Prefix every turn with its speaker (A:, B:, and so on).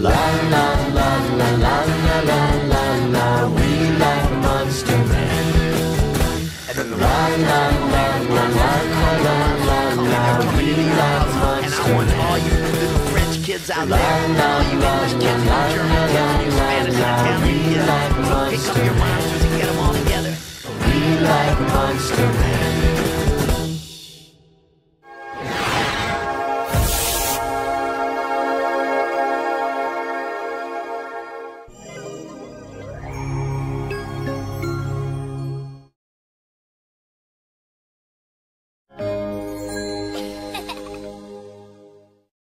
A: La la la la la la la la la, we like Monster Man. La la la la la la la la, we like Monster Man. All you little French kids out there, la, get them all together. We like Monster Man.